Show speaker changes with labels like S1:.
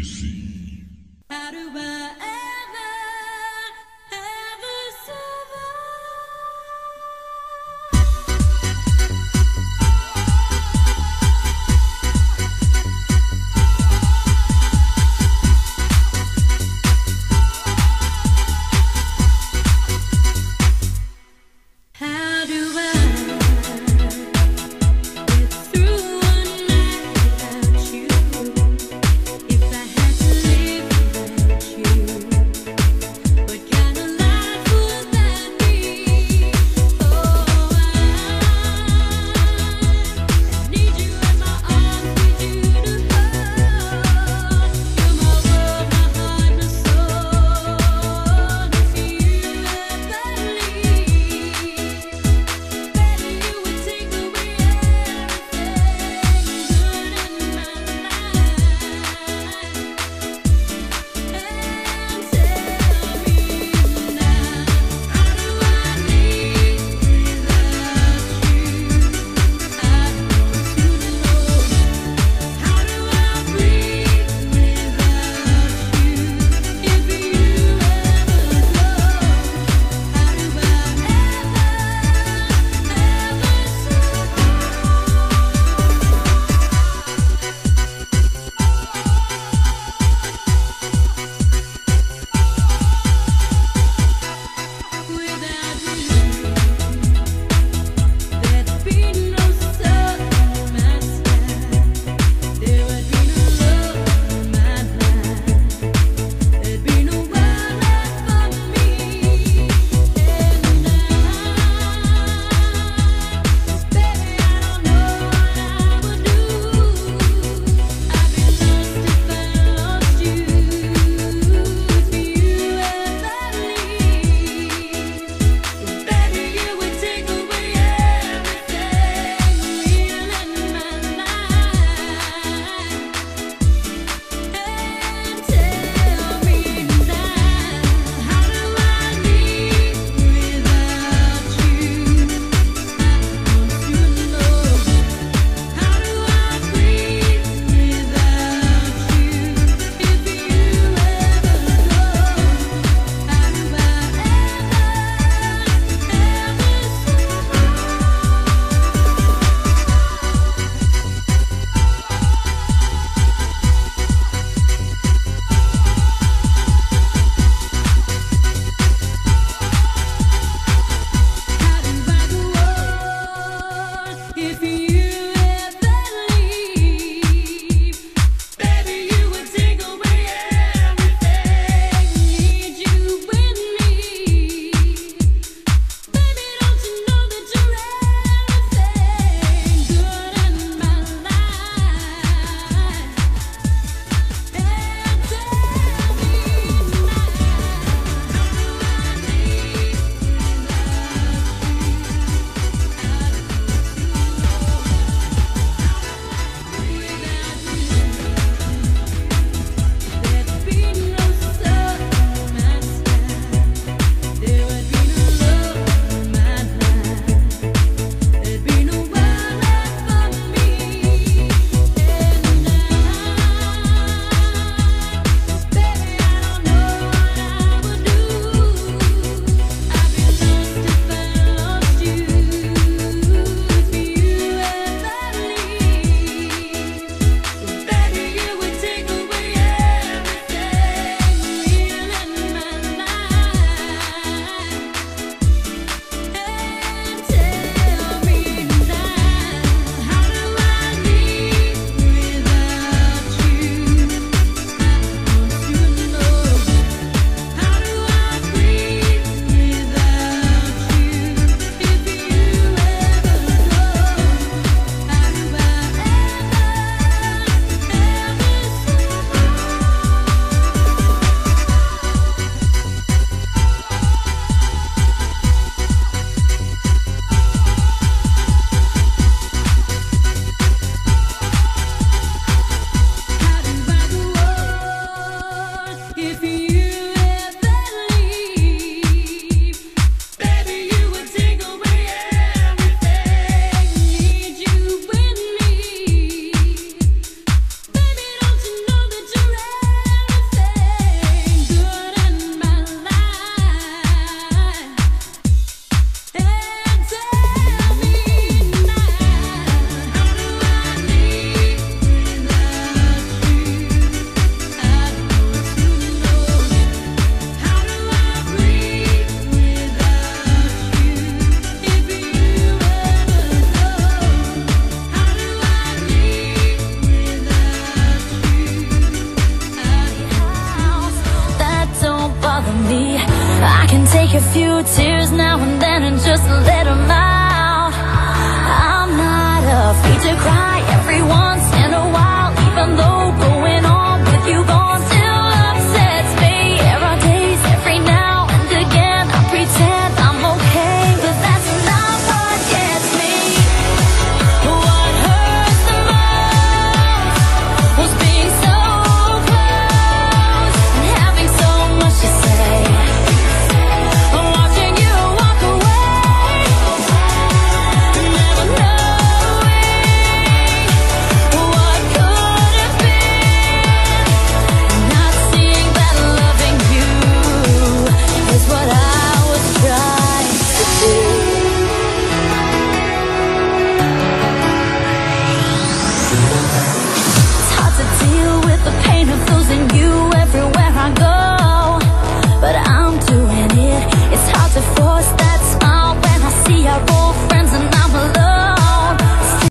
S1: How If you tears now and then and just let them out. of losing you everywhere.